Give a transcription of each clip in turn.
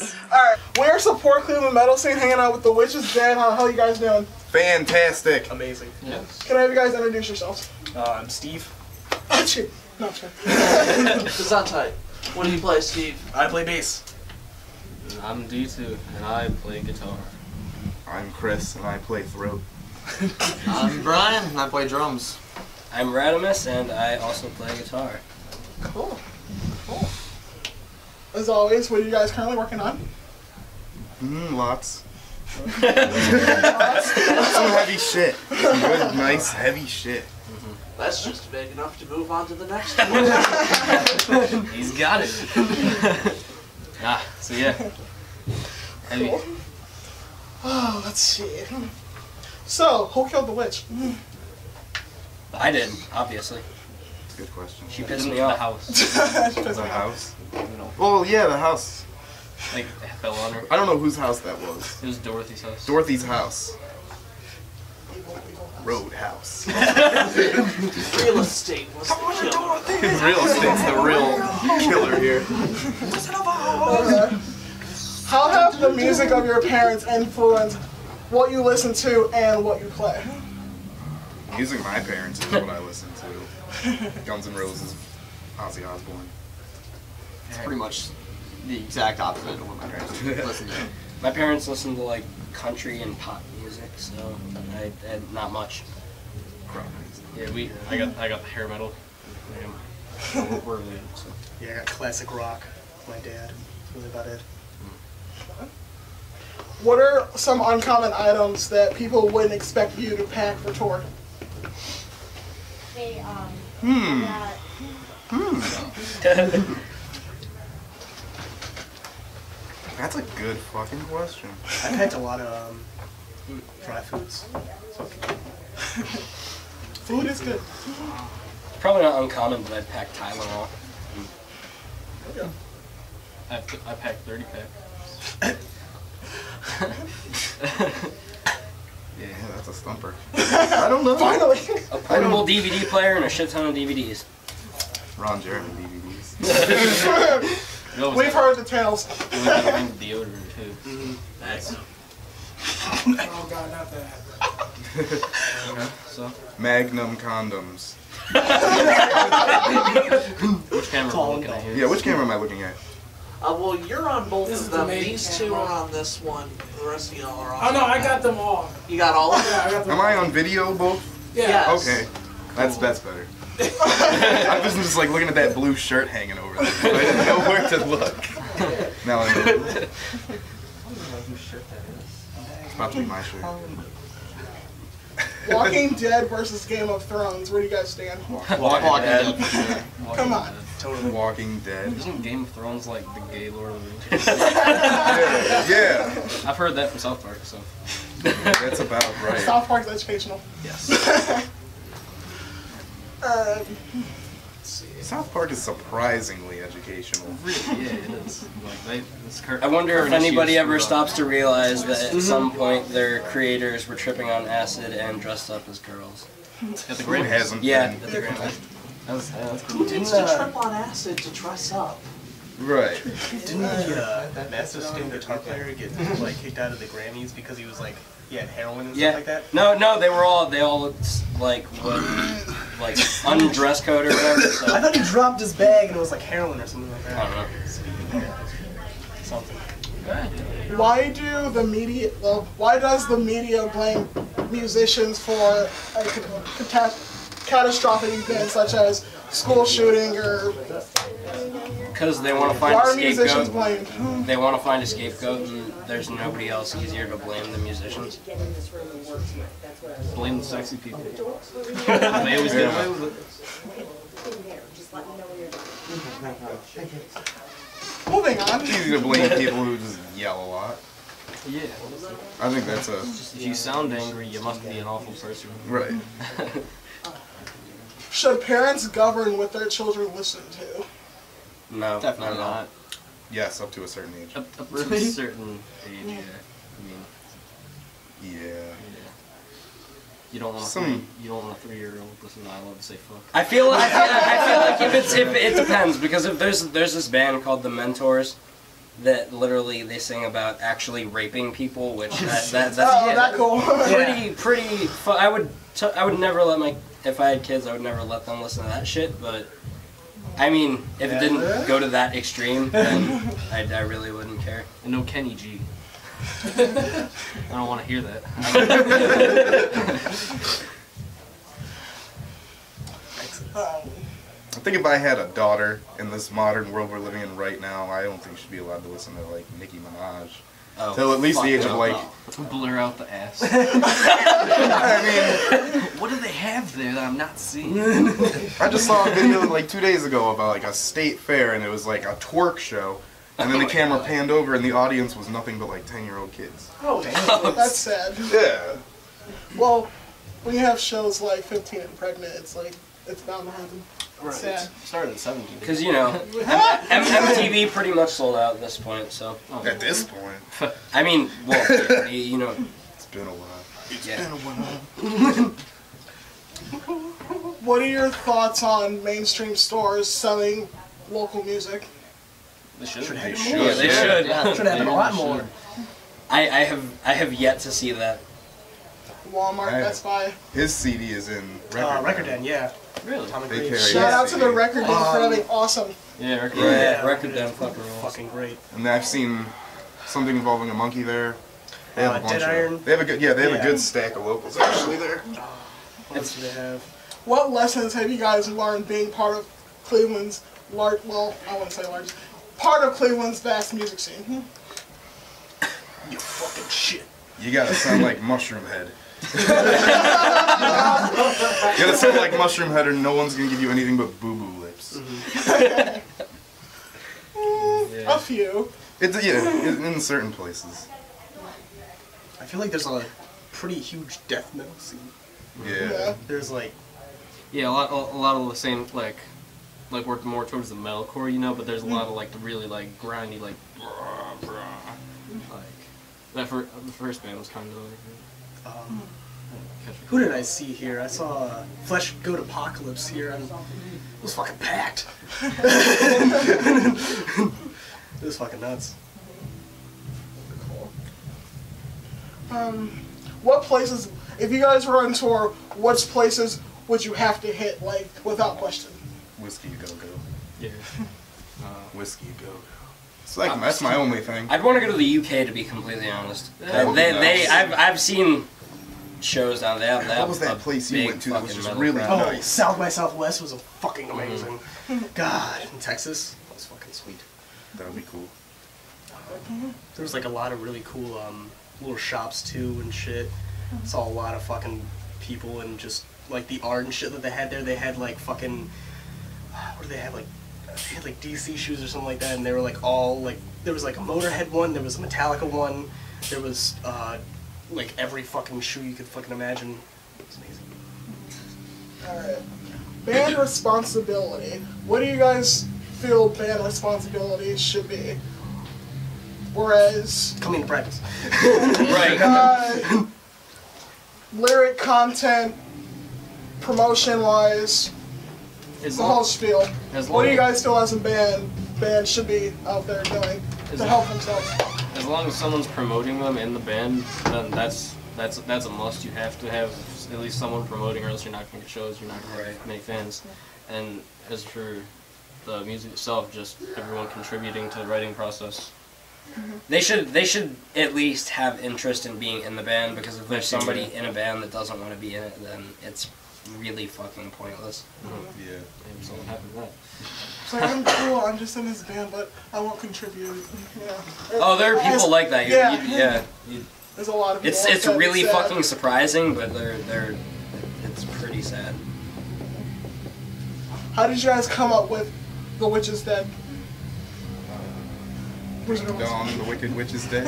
Lord. Alright, we're support Cleveland metal scene hanging out with the witches. Dan, how the hell you guys doing? Fantastic. Amazing. Yes. Can I have you guys introduce yourselves? Uh, I'm Steve. Achoo. No, sure. Gesundheit. What do you play, Steve? I play bass. I'm D2 and I play guitar. I'm Chris and I play throat. I'm Brian, and I play drums. I'm Radimus and I also play guitar. Cool. Cool. As always, what are you guys currently working on? Mm, lots. Some heavy shit. Some good, nice, heavy shit. That's just big enough to move on to the next one. He's got it. ah, so yeah. Heavy. Cool. Oh, let's see. So, who killed the witch? I did, obviously. It's a good question. She pissed In me the off. house. The house. You know, Oh yeah, the house. like I fell on her. I don't know whose house that was. It was Dorothy's house. Dorothy's house. Roadhouse. Real estate was the killer. real estate's the real killer here. Okay. How have the music of your parents influenced what you listen to and what you play? Music my parents is what I listen to. Guns N' Roses, Ozzy Osbourne. It's pretty much the exact opposite of what my parents listen to. My parents listened to like country and pop music, so I had not much. Yeah, we. I got I got the hair metal. Yeah. We're, we're related, so. Yeah, I got classic rock. My dad. That's really about it. What are some uncommon items that people wouldn't expect you to pack for tour? They, um, Hmm. got That's a good fucking question. I've packed a lot of um, dry foods. So Food is good. Probably not uncommon, but I packed Tylenol. I, I packed 30 pack. Yeah, that's a stumper. I don't know. Finally. A portable DVD player and a shit ton of DVDs. Ron Jeremy DVDs. We always We've have- heard the tales. we always have ring deodorant too. Mm-hmm. That's Oh god, not that. So, Magnum condoms. which camera are we looking at? Yeah, which camera am I looking at? Uh, well, you're on both This of is the them. These two are on this one. The rest of y'all are on. Oh no, I got them all. You got all of them. Yeah, I got them. Am I on video both? Yeah. Yes. Okay. That's that's better. I was just like looking at that blue shirt hanging over there. I didn't know where to look. Now I don't know. Whose shirt that is. It's about to be my shirt. Walking Dead versus Game of Thrones. Where do you guys stand? Walking Walking Dead. Dead. Come on. Totally Walking Dead. Isn't Game of Thrones like the gay Lord of the Rings? Yeah, yeah. I've heard that from South Park, so. That's about right. South Park's educational. Yes. Uh, South Park is surprisingly educational. Really, yeah, it is. Like, they, I wonder if anybody ever stops to realize that at some point their creators were tripping on acid and dressed up as girls. At the Who hasn't Yeah, been? at the Grammys. That was, yeah, that's cool. Who needs to trip on acid to dress up? Right. Didn't the uh, that massive string guitar player get like kicked out of the Grammys because he was like he had heroin and Yeah. stuff like that? No, no, they were all they all looked like what, like undress code or whatever. I thought he dropped his bag and it was like heroin or something like that. I that. don't know. Something. why do the media? Well, why does the media blame musicians for a cata- catastrophic events such as school shooting or because they want to find why a musicians scapegoat. They want to find a scapegoat, and there's nobody else easier to blame than musicians. Blame the sexy people. they always get away with it. Moving on. It's easy to blame people who just yell a lot. Yeah. I think that's a If you sound angry, you must be an awful person. right. Should parents govern what their children listen to? No, Definitely not. not. Yes, up to a certain age. Up, up to a Really? certain age, yeah. I mean, Yeah. yeah. You don't want a Some- three, you don't want a three-year-old listening to I Love to Say Fuck. I feel I feel, I feel like if it's if it depends because if there's there's this band called the Mentors, that literally they sing about actually raping people, which that, that that's Oh, that cool. pretty pretty. Fu- I would t- I would never let my if I had kids I would never let them listen to that shit. But I mean, if it didn't go to that extreme, then I, I really wouldn't care. And no Kenny G. I don't want to hear that. I think if I had a daughter in this modern world we're living in right now, I don't think she'd be allowed to listen to like Nicki Minaj. Oh, Till at least the age of like, no. Blur out the ass. I mean, what do they have there that I'm not seeing? I just saw a video like two days ago about like a state fair and it was like a twerk show. And then the oh camera panned over and the audience was nothing but like 10 year old kids. Oh, oh, that's sad. Yeah. Well, when you have shows like 15 and Pregnant, it's like, it's bound to happen. It's sad. Started at 17. Because you know, M- MTV pretty much sold out at this point. So At this point, I mean, well, you, you know, it's been a while. yeah. Been a while. what are your thoughts on mainstream stores selling local music? They should. Should They should. Yeah, they should. Should happen a lot more. I, I have I have yet to see that. Walmart, I- Best Buy. His CD is in Record, Uh, Record Den, yeah. Really? Atomic They Grave. carry Shout out to the record deal for having awesome. Yeah, record. Yeah, Yeah, Record Den fucking rules. Fucking great. And I've seen something involving a monkey there. They have Uh, a bunch Dead of. Iron? They have a good. Yeah, they have Yeah. a good stack of locals actually there. What else do they have? What lessons have you guys learned being part of Cleveland's large, well, I wouldn't say large, part of Cleveland's vast music scene? Hmm? You fucking shit. You gotta sound like Mushroomhead. You gotta sound like Mushroomhead, or no one's gonna give you anything but boo boo lips. Mm-hmm. A few. It's yeah, in in certain places. I feel like there's a pretty huge death metal scene. Yeah. Yeah. There's like, Yeah, a lot, a lot of the same like, like worked more towards the metalcore, you know. But there's a lot of like the really like grindy like, brah, brah, like that for the first band was kind of like. Um, who did I see here? I saw uh, Flesh Goat Apocalypse here, and it was fucking packed. it was fucking nuts. Um, what places, if you guys were on tour, which places would you have to hit, like, without question? Whiskey go go. Yeah. Uh, Whiskey go go. It's like that's my only thing. I'd want to go to the UK to be completely honest. Uh, would be they, they. I've, I've seen shows down there. They have What was that place you went to that was just really crowd. Oh, Nice. South by Southwest was a fucking amazing. God, in Texas, that was fucking sweet. That would be cool. There was like a lot of really cool um, little shops too and shit. Saw a lot of fucking people and just like the art and shit that they had there. They had like fucking what do they have like they had like DC shoes or something like that, and they were like all like there was like a Motorhead one, there was a Metallica one, there was uh, like every fucking shoe you could fucking imagine. It's amazing. Alright. Band responsibility. What do you guys feel band responsibility should be? Whereas, Coming to practice. Right. uh, lyric content, promotion wise, as the whole long, spiel. as What do you guys feel as a band, band should be out there doing As to long- help themselves? As long as someone's promoting them in the band, then that's that's that's a must. You have to have at least someone promoting, or else you're not gonna get shows. You're not gonna Right. have many fans. And as for the music itself, just everyone contributing to the writing process. Mm-hmm. They should they should at least have interest in being in the band because if there's somebody in a band that doesn't want to be in it, then it's really fucking pointless. Mm-hmm. Yeah. Maybe something happened to that. It's like, I'm cool, I'm just in this band, but I won't contribute. Yeah. Oh, there are people like that. You, Yeah. you, yeah. You, There's a lot of people it's it's really sad. fucking surprising, but they're they're it's pretty sad. How did you guys come up with The Witch is Dead? Wizard. Dawn, the Wicked Witch is dead.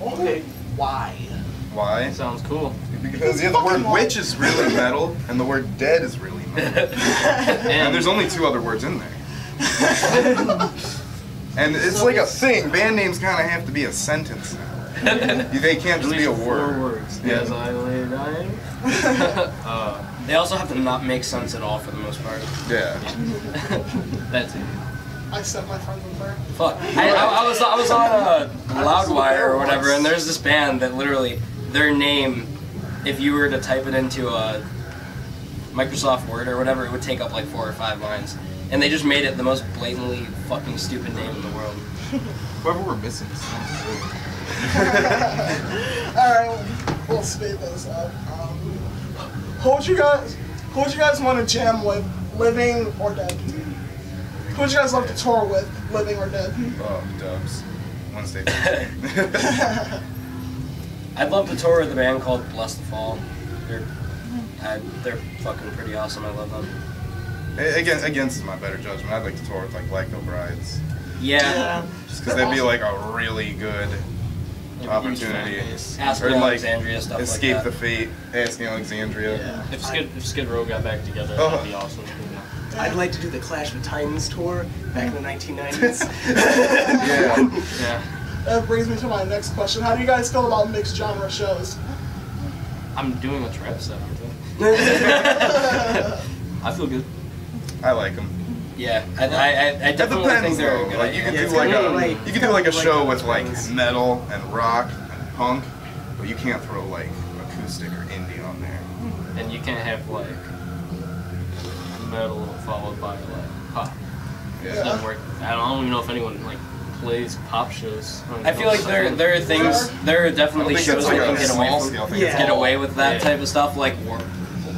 Okay, why? Why? Sounds cool. Because yeah, the word witch is really metal, and the word dead is really metal. And there's only two other words in there. And it's like a thing. Band names kind of have to be a sentence now. They can't just be least a four word. words. Yeah. As I lay dying. uh, They also have to not make sense at all for the most part. Yeah. that's it. I set my friends on fire. Fuck. I, I, I was I was on a Loudwire or whatever, and there's this band that literally their name, if you were to type it into a Microsoft Word or whatever, it would take up like four or five lines, and they just made it the most blatantly fucking stupid name in the world. Whoever we're missing sounds good. All right, we'll speed this up. Um, who would you guys, who would you guys want to jam with, living or dead? Who would you guys love to tour with, living or dead? Oh, dubs. One state. I'd love to tour with a band called Blessthefall. They're I, they're fucking pretty awesome. I love them. Against, against my better judgment, I'd like to tour with like Black Veil Brides. Yeah. Just because they'd be like a really good opportunity. Ask Or Me like Alexandria stuff Escape like the that. Fate, Asking Alexandria. Yeah. If Skid if Skid Row got back together, Oh. that'd be awesome. I'd like to do the Clash of Titans tour back in the 1990s. Yeah. Yeah. That brings me to my next question. How do you guys feel about mixed genre shows? I'm doing a trap set, aren't I? I feel good. I like them. Yeah, I, I, I, I It think depends they're though. good Like you idea. could Yeah, do it's like a like- you could do like a like show the with like metal and rock and punk, but you can't throw like acoustic or indie on there. And you can't have like metal followed by like pop. It Yeah. doesn't work. I don't, I don't even know if anyone like plays pop shows. don't I feel like there there are things there are definitely shows that's that can get away small from scale thing. Yeah. Get away with that Yeah. type of stuff like Warp,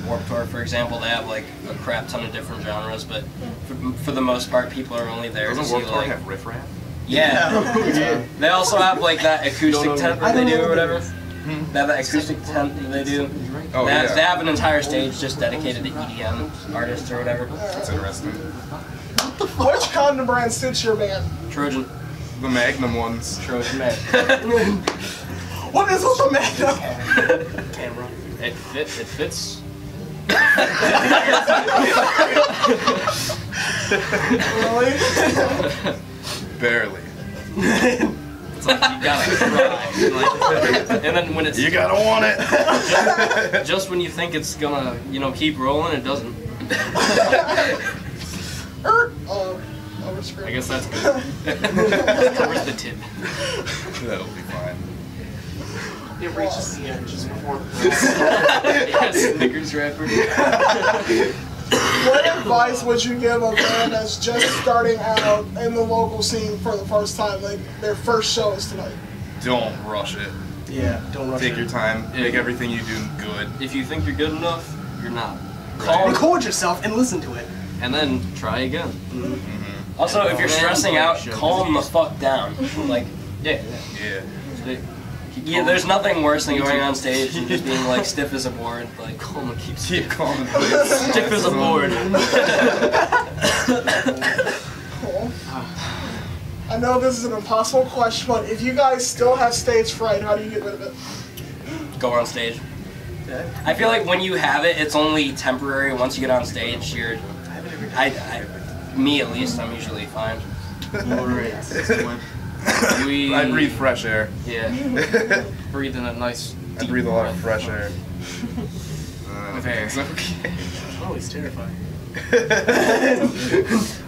Warp Tour for example they have like a crap ton of different genres but for, for the most part people are only there Doesn't to Warped see Tour like have riff raff? yeah they also have like that acoustic tent that they do or whatever Hmm? they have that acoustic tent that they do Oh they, have, yeah. they have an entire stage just dedicated to EDM artists or whatever That's interesting. Which condom brand suits your band? Trojan The Magnum ones. Trojan man What is with the Magnum? Camera. It fit. It fits. Really? Barely. It's like you gotta try. Like, and then when it's You gotta want it. just when you think it's gonna, you know, keep rolling, it doesn't. Er, uh, Oh, over screen. I guess that's good. Where's the tip? That'll be fine. It reaches the end just before the yeah, Snickers wrapper. What advice would you give a band that's just starting out in the local scene for the first time, like their first show is tonight? Don't rush it. Yeah, don't rush Take it. your time. Yeah. Make everything you do good. If you think you're good enough, you're not. Call, Right. record yourself and listen to it. And then try again. Mm-hmm. Also if you're stressing out calm the fuck down like Yeah. Yeah. yeah. Keep Yeah, calm. there's nothing worse than going on stage and just being like stiff as a board. Like, calm and keep Keep calm and stiff as a board. I know this is an impossible question, but if you guys still have stage fright, how do you get rid of it? go on stage. I feel like when you have it, it's only temporary. Once you get on stage, you're. I, I me at least, I'm usually fine. We. I breathe fresh air. Yeah. Breathe in a nice. I breathe a lot of fresh air. Uh, With air. it's okay. Oh, he's terrifying.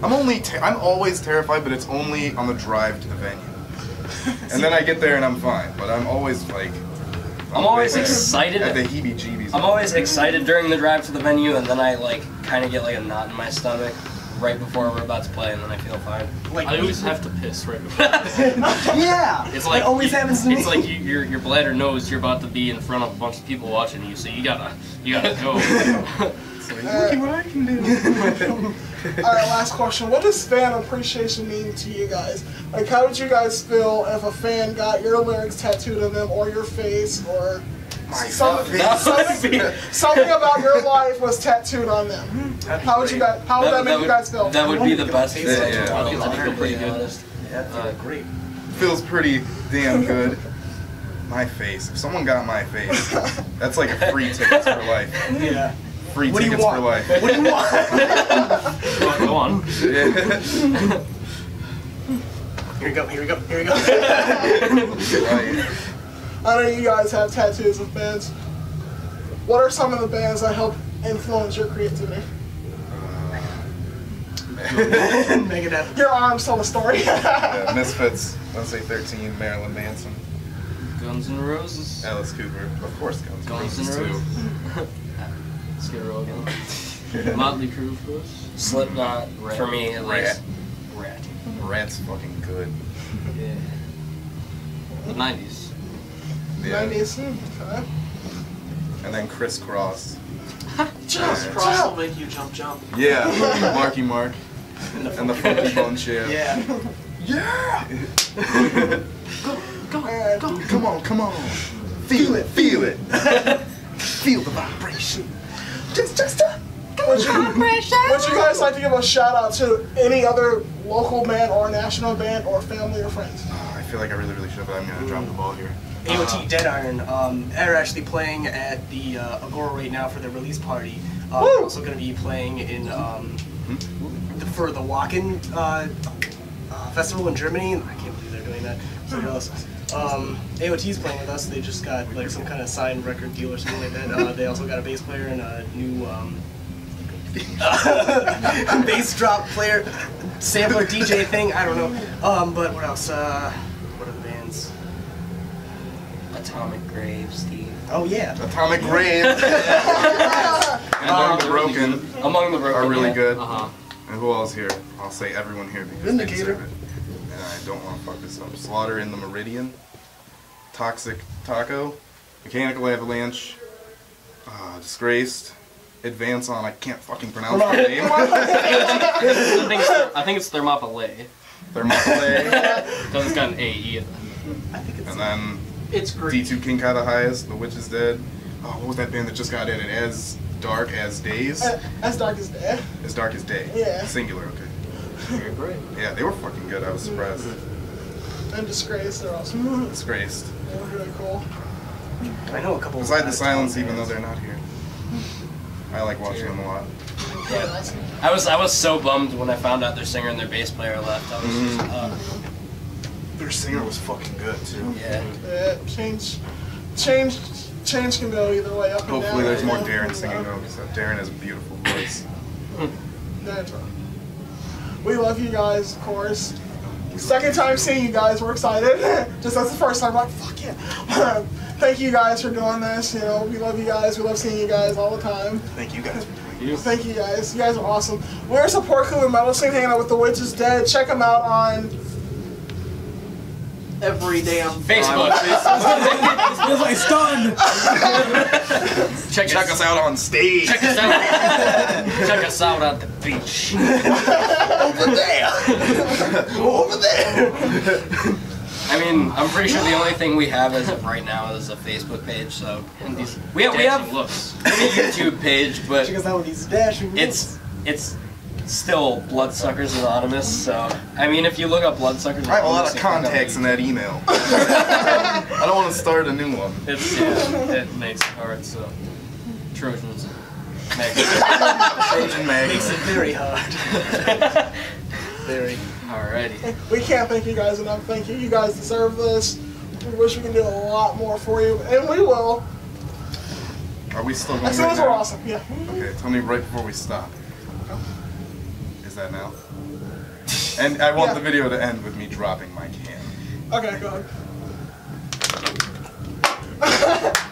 I'm only ter- I'm always terrified, but it's only on the drive to the venue. And then I get there and I'm fine, but I'm always like I'm always excited. at the heebie-jeebies. I'm always excited during the drive to the venue, and then I like kind of get like a knot in my stomach right before we're about to play, and then I feel fine. Like, I always have to piss right before. yeah, It's like it always you- happens to me. It's like you, your your bladder knows you're about to be in front of a bunch of people watching you, so you gotta you gotta go. Look uh, what I can do. All right, last question. What does fan appreciation mean to you guys? Like, how would you guys feel if a fan got your lyrics tattooed on them, or your face, or some, something, something about your life was tattooed on them? How would you guys? How would that, make you guys feel? That would be the best Yeah, feeling. yeah. I'll be I feel pretty good. honest. yeah, Uh, great. Feels pretty damn good. My face. If someone got my face, that's like a free tickets for life. Yeah. Free What do you tickets for want? life. What do you want? go on. Yeah. Here we go. Here we go. Here we go. right. I know you guys have tattoos of bands. What are some of the bands that help influence your creativity? Megadeth. Your arms tell the story. Yeah, Misfits, Wednesday 13, Marilyn Manson, Guns N' Roses. Alice Cooper, of course, Guns N' Guns N' Roses too. Roses. Skid Row again. Motley Crue, of course. Slipknot Ratt. for me at Ratt. least. Ratt. Ratt's fucking good. Yeah. The 90s. Yeah. 90s. And then Kris Kross. Just Yeah. cross will make you jump, jump. Yeah, Marky Mark. And the Funky Bunch, yeah. Yeah. Yeah! go. Come on, come on. Feel it, feel it. feel the vibration. Just, just, uh, would you, would you guys like to give a shout out to any other local band or national band or family or friends? Oh, I feel like I really, really should, but I'm gonna drop the ball here. AOT Dead Iron. Um, they're actually playing at the uh, Agora right now for their release party. Um, they're Woo! also going to be playing in um, the, for the Wacken uh, uh, festival in Germany. I can't believe they're doing that. Somebody else. Um, AOT's playing with us. They just got like some kind of signed record deal or something like that. Uh, they also got a bass player and a new um, bass drop player, sampler DJ thing. I don't know. Um, but what else? Uh, what are the bands? Atomic Grave, Steve. Oh yeah. Atomic Grave and Among the Broken Among the Broken. are really yeah. good. Uh huh. And who else here? I'll say everyone here because they deserve it. And I don't want to fuck this up. Slaughter in the Meridian, Toxic Taco, Mechanical Avalanche, uh, Disgraced, Advance on, I can't fucking pronounce the name. I think it's, I think it's Thermopylae. Thermopylae, Because it's got an AE in it. I think it's and then It's great. D2 King Kai the Highest, The Witch is Dead. Oh, what was that band that just got in it? As Dark as Days? Uh, As dark as day. As Dark as Day. Yeah. Singular, okay. Very great. Yeah, they were fucking good. I was surprised. And Disgrace, they're awesome. Disgraced. They were really cool. I know a couple. of Beside the out-of-town silence, even though they're not here. I like watching them a lot. Yeah. I was I was so bummed when I found out their singer and their bass player left. I was just, uh, Their singer was fucking good too. yeah. Yeah, change, change, change can go either way, up and down. Hopefully, there's more right now. Darren singing though, because uh, Darren has a beautiful voice. Hmm. That's right. We love you guys, of course. Second time seeing you guys, we're excited. Just that's the first time, like, fuck yeah. Thank you guys for doing this. You know, we love you guys. We love seeing you guys all the time. Thank you guys for doing. Thank you guys. You guys are awesome. We're support Cleveland Metal Scene hanging out with the Witch is Dead. Check them out on Every damn Facebook. Feels like stunned. check, Check us out on stage. Check us out. check us out at the beach. over there. over there. I mean, I'm pretty sure the only thing we have as of right now is a Facebook page. So And these we have we have looks. a YouTube page, but Check us out with these dashing. it's it's still Bloodsuckers Anonymous. So I mean, if you look up Bloodsuckers, I have a lot of Anonymous, you click on contacts in that email. I don't want to start a new one. It's yeah, it makes it hard. So Trojans. Trojan makes it very hard. very. Alrighty. We can't thank you guys enough. Thank you. You guys deserve this. We wish we could do a lot more for you, and we will. Are we still going As soon as we're awesome. Yeah. Okay, tell me right before we stop. Is that now? And I want Yeah. the video to end with me dropping my can. Okay, go ahead.